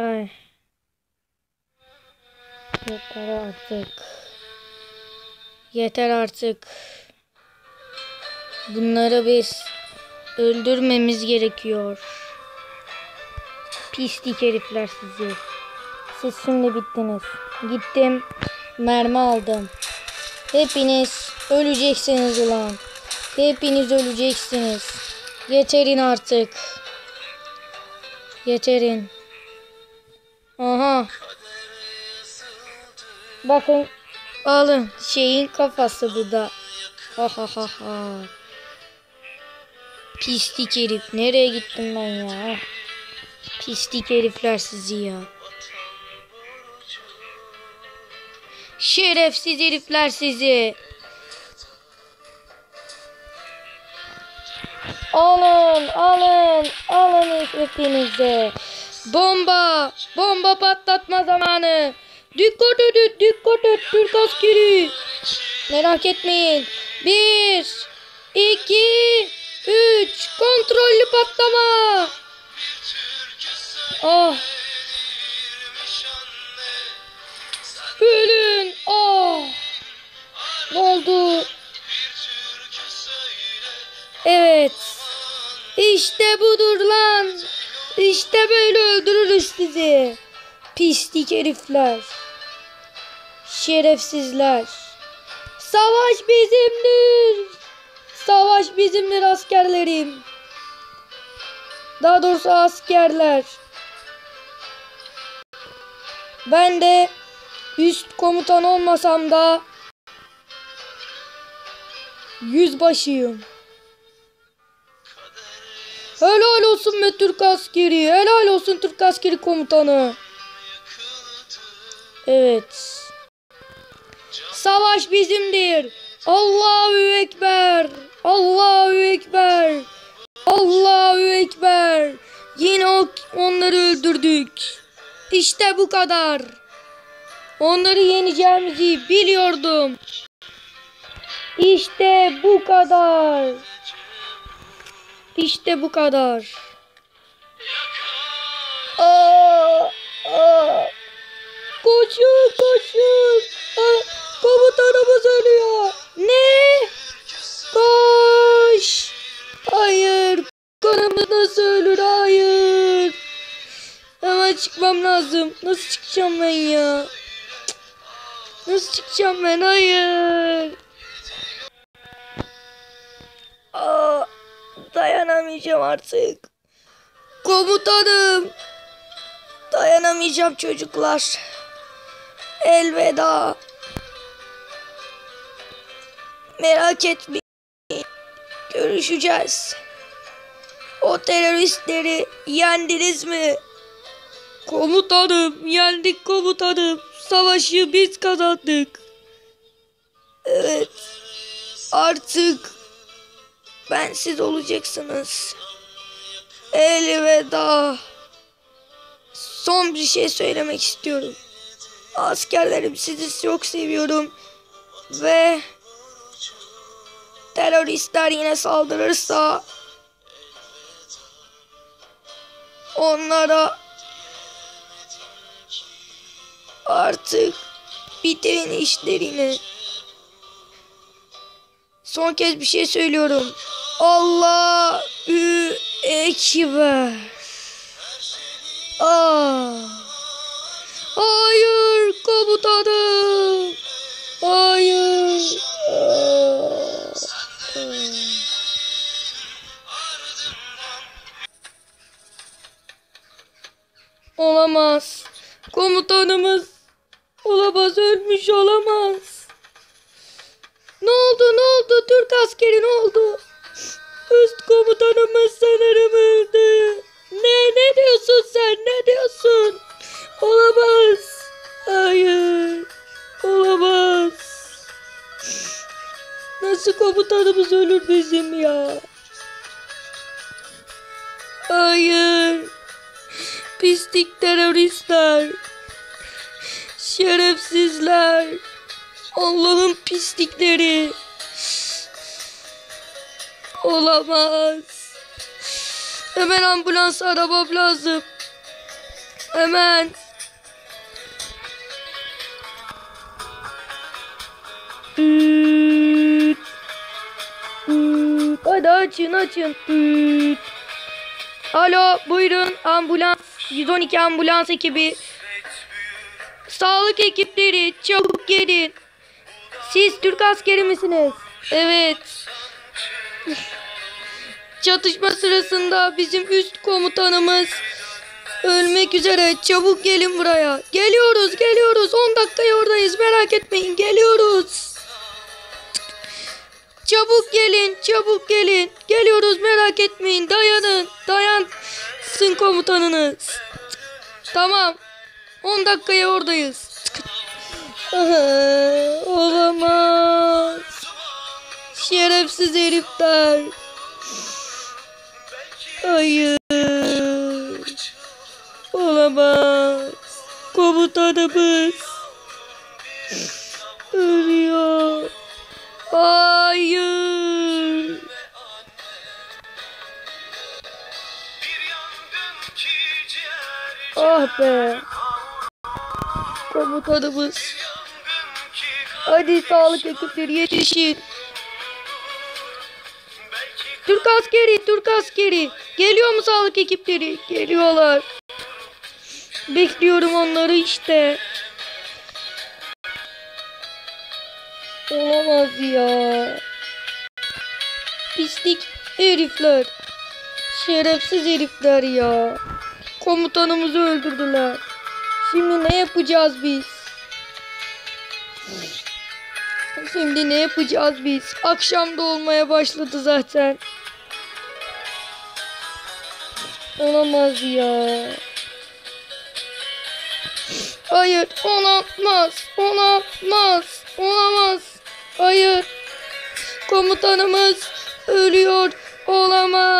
Ay. Yeter artık. Yeter artık. Bunları biz öldürmemiz gerekiyor. Pislik herifler sizi. Siz şimdi bittiniz. Gittim. Mermi aldım. Hepiniz öleceksiniz ulan. Hepiniz öleceksiniz. Yeterin artık. Yeterin. Aha. Bakın. Alın. Şeyin kafası bu da. Ha ha ha ha. Pislik herif. Nereye gittim ben ya? Pislik herifler sizi ya. Şerefsiz herifler sizi. Alın, alın, alın hepinize. Bomba, bomba patlatma zamanı. Dikkat edin, dikkat et Türk askeri. Merak etmeyin. Bir, iki, üç. Kontrollü patlama. Ah. Ölün. Ah. Ne oldu? Evet. İşte budur lan. İşte böyle öldürürüz sizi. Pislik herifler. Şerefsizler. Savaş bizimdir. Savaş bizimdir askerlerim. Daha doğrusu askerler. Ben de üst komutan olmasam da yüzbaşıyım. Helal olsun be Türk askeri. Helal olsun Türk askeri komutanı. Evet. Savaş bizimdir. Allahu Ekber. Allahu Ekber. Allahu Ekber. Yine onları öldürdük. İşte bu kadar. Onları yeneceğimizi biliyordum. İşte bu kadar. İşte bu kadar. Aa, aa. Koşun koşun. Aa, komutanımız ölüyor. Ne? Koş. Hayır. Kanımız nasıl ölür? Hayır. Hemen çıkmam lazım. Nasıl çıkacağım ben ya? Nasıl çıkacağım ben? Hayır. Aa, dayanamayacağım artık. Komutanım. Dayanamayacağım çocuklar. Elveda. Merak etmeyin. Görüşeceğiz. O teröristleri yendiniz mi? Komutanım, yendik komutanım. Savaşı biz kazandık. Evet. Artık bensiz olacaksınız. Elveda. Son bir şey söylemek istiyorum. Askerlerim sizi çok seviyorum. Ve teröristler yine saldırırsa onlara artık bitirin işlerini. Son kez bir şey söylüyorum. Allahü Ekber. Aa. Hayır komutanım. Hayır. Aa. Olamaz. Komutanımız olamaz ölmüş olamaz. Ne oldu ne oldu Türk Nasıl komutanımız ölür bizim ya? Hayır. Pislik teröristler. Şerefsizler. Allah'ın pislikleri. Olamaz. Hemen ambulans arabam lazım. Hemen. Düt. Açın açın. Düt. Alo buyurun ambulans 112 ambulans ekibi. Sağlık ekipleri çabuk gelin. Siz Türk askeri misiniz? Evet. Çatışma sırasında bizim üst komutanımız ölmek üzere. Çabuk gelin buraya. Geliyoruz, geliyoruz. 10 dakikaya oradayız. Merak etmeyin. Geliyoruz. Çabuk gelin, çabuk gelin. Geliyoruz merak etmeyin. Dayanın. Dayansın komutanınız. Tamam. 10 dakikaya oradayız. Olamaz. Şerefsiz herifler. Hayır. Olamaz. Komutanımız. Ölüyor. Hayır. Ah be. Komutanımız. Hadi sağlık ekipleri yetişin. Türk askeri, Türk askeri. Geliyor mu sağlık ekipleri? Geliyorlar. Bekliyorum onları işte. Olamaz ya. Pislik herifler. Şerefsiz herifler ya. Komutanımızı öldürdüler. Şimdi ne yapacağız biz? Şimdi ne yapacağız biz? Akşam da olmaya başladı zaten. Olamaz ya. Hayır, olamaz. Olamaz. Olamaz. Hayır. Komutanımız ölüyor. Olamaz.